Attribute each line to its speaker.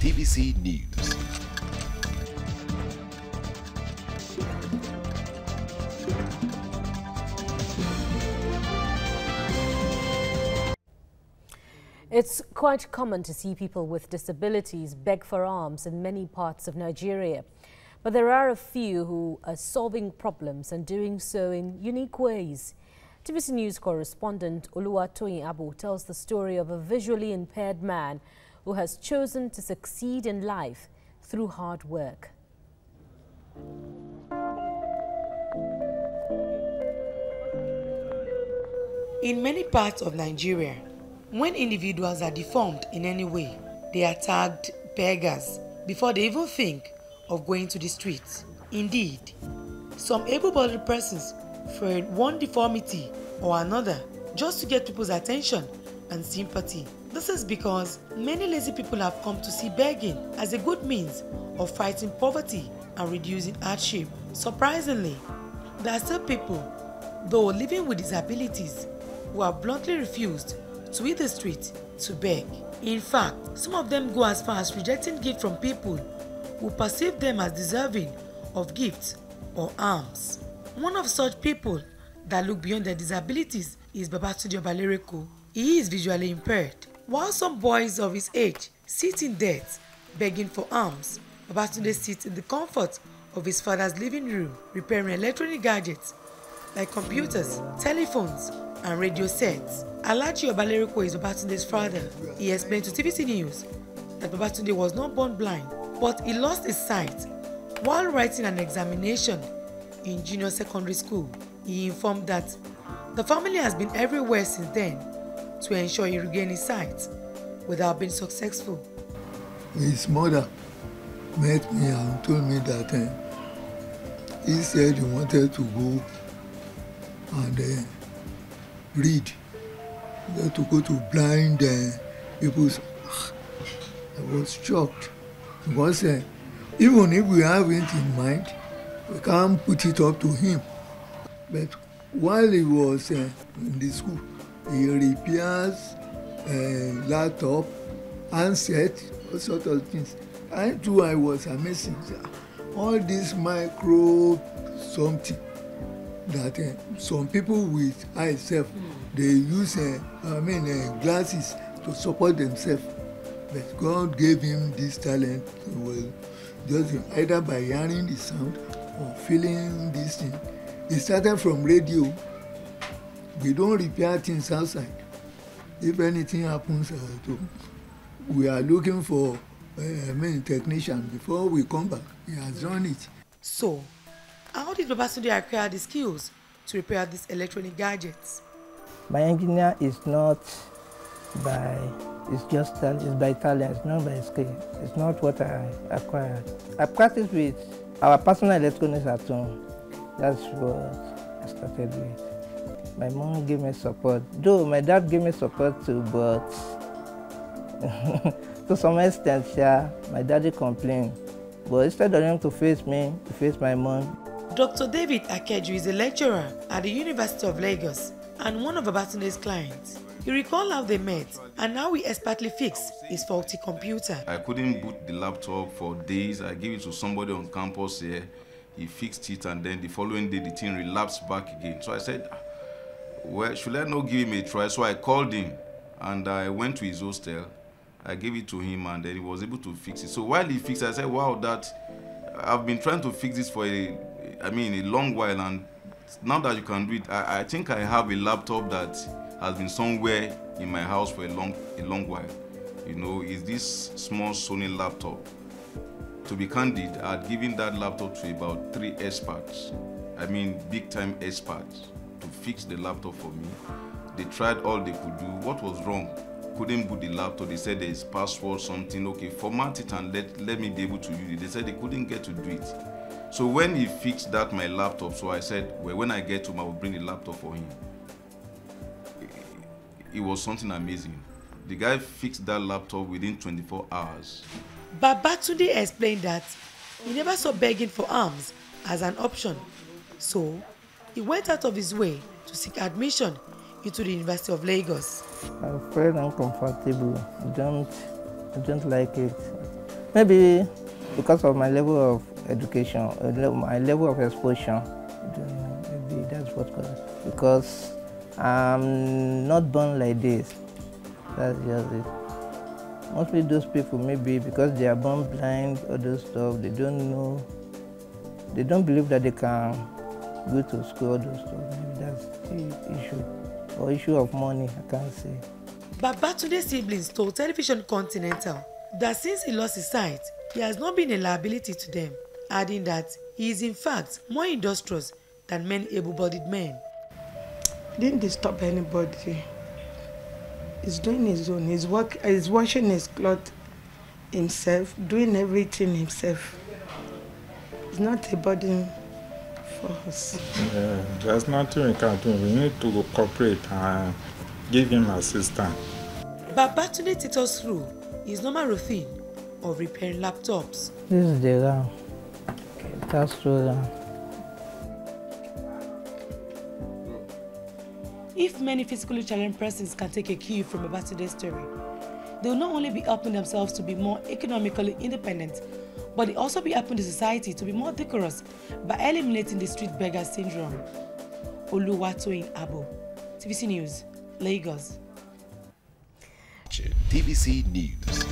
Speaker 1: TVC News.
Speaker 2: It's quite common to see people with disabilities beg for alms in many parts of Nigeria. But there are a few who are solving problems and doing so in unique ways. TVC News correspondent Oluwatoyin Aboh tells the story of a visually impaired man who has chosen to succeed in life through hard work.
Speaker 3: In many parts of Nigeria, when individuals are deformed in any way, they are tagged beggars before they even think of going to the streets. Indeed, some able-bodied persons for one deformity or another just to get people's attention and sympathy. This is because many lazy people have come to see begging as a good means of fighting poverty and reducing hardship. Surprisingly, there are still people, though living with disabilities, who have bluntly refused to hit the street to beg. In fact, some of them go as far as rejecting gifts from people who perceive them as deserving of gifts or alms. One of such people that look beyond their disabilities is Babatunde Obalereko. He is visually impaired. While some boys of his age sit in debt begging for alms, Babatunde sits in the comfort of his father's living room repairing electronic gadgets like computers, telephones, and radio sets. Alhaji Obalereko is Babatunde's father. He explained to TVC News that Babatunde was not born blind, but he lost his sight while writing an examination in junior secondary school. He informed that the family has been everywhere since then to ensure he regained his sight without being successful.
Speaker 4: His mother met me and told me that uh, he said he wanted to go and uh, read. He to go to blind uh, people's. I was shocked because uh, even if we have it in mind, we can't put it up to him. But while he was uh, in the school, he repairs uh, laptop, handset, all sorts of things. I too, I was amazing. All this micro something that uh, some people with eye self, they use, uh, I mean, uh, glasses to support themselves. But God gave him this talent, well, just either by hearing the sound or feeling this thing. It started from radio. We don't repair things outside. If anything happens at home, we are looking for uh, mean, technician. Before we come back, he has done it.
Speaker 3: So, how did Babatunde acquire the skills to repair these electronic gadgets?
Speaker 5: My engineer is not by it's just talent, it's by talent, it's not by skill. It's not what I acquired. I practice with our personal electronics at home. That's what I started with. My mom gave me support. Though my dad gave me support too, but to some extent, yeah, my daddy complained. But instead of him to face me, he faced my mom.
Speaker 3: Dr. David Akeju is a lecturer at the University of Lagos and one of Babatunde's clients. He recalled how they met and how he expertly fixed his faulty computer.
Speaker 6: I couldn't boot the laptop for days. I gave it to somebody on campus here. He fixed it and then the following day the thing relapsed back again. So I said, ah, well, should I not give him a try? So I called him and I went to his hostel. I gave it to him and then he was able to fix it. So while he fixed it, I said, wow, that I've been trying to fix this for a, I mean, a long while and now that you can do it, I, I think I have a laptop that has been somewhere in my house for a long, a long while. You know, is this small Sony laptop. To be candid, I had given that laptop to about three experts. I mean, big time experts to fix the laptop for me. They tried all they could do. What was wrong? Couldn't boot the laptop. They said there is password, something. Okay, format it and let, let me be able to use it. They said they couldn't get to do it. So when he fixed that my laptop, so I said, well, when I get home, I will bring the laptop for him. It was something amazing. The guy fixed that laptop within 24 hours.
Speaker 3: Babatunde explained that he never saw begging for alms as an option. So, he went out of his way to seek admission into the University of Lagos.
Speaker 5: I'm afraid I'm. I don't, I don't like it. Maybe because of my level of education, uh, my level of exposure, maybe that's what caused. Because I'm not born like this. That's just it. Mostly those people, maybe because they are born blind those stuff, they don't know, they don't believe that they can go to school or those stuff. Maybe that's the issue. Or issue of money, I can't say.
Speaker 3: Babatunde's siblings told Television Continental that since he lost his sight, he has not been a liability to them, adding that he is in fact more industrious than many able-bodied men.
Speaker 1: Didn't disturb anybody. He's doing his own. He's work. He's washing his clothes himself, doing everything himself. It's not a burden us.
Speaker 7: Yeah, there's nothing we can do. We need to cooperate and give him assistance.
Speaker 3: Babatunde takes us through his normal routine of repairing laptops.
Speaker 5: This is the RAM. That's true RAM.
Speaker 3: If many physically challenged persons can take a cue from Babatunde's story, they will not only be helping themselves to be more economically independent, but they also be helping the society to be more decorous by eliminating the street beggar syndrome. Oluwatoyin Aboh, TVC News, Lagos.
Speaker 8: TVC News.